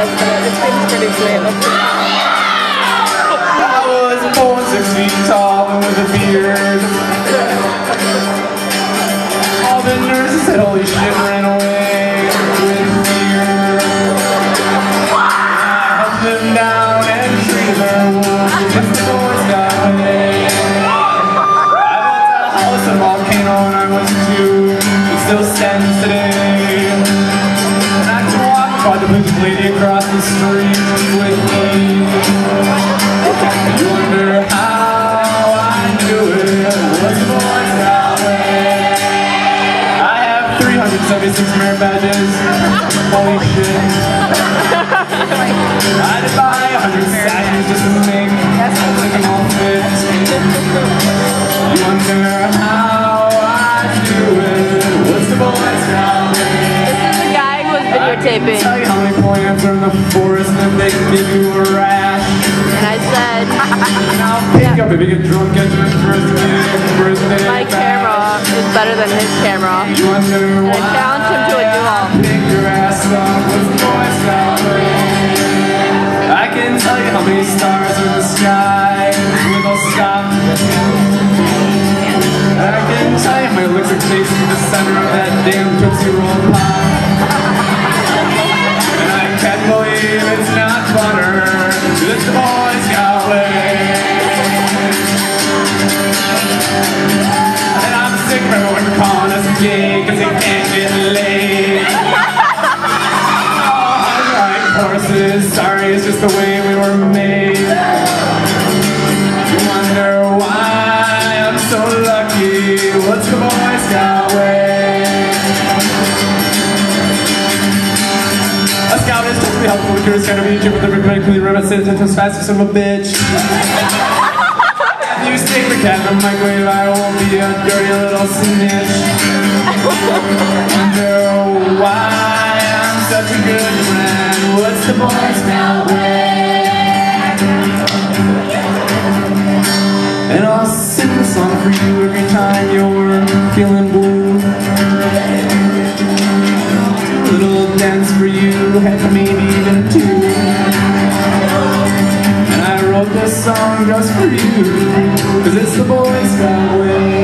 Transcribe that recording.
I was born six feet tall and with a beard. All the nurses said, holy shit, ran away. I them down and treated their wounds. I house volcano when I was two. Still stands today. And I can walk by the big lady across the street with me. You wonder how I do it. What's the Boy Scout way? I have 376 merit badges. Holy shit. I had to buy 100 sashes just to make them all fit. You wonder how the forest and they give you a rash. and I said, I'll pick up if you get drunk, get your first birthday. my camera is better than his camera. You wonder I challenged him to a duel. Pick your ass up with Boy I can tell you how many stars are in the sky with a stop. I can tell you many liquor takes in the center of that damn Tootsie Roll pop. Alright, sorry, it's just the way we were made. You wonder why I'm so lucky. What's the Boy Scout way? A scout is just to be helpful, curious, kind of be with the medically representative as fast as son of a bitch. You stick the cat in the microwave, I won't be a dirty little snitch. Wonder why What's the Boy And I'll sing the song for you every time you're feeling blue. A little dance for you, heck, maybe even two. And I wrote this song just for you, cause it's the Boy Scout way.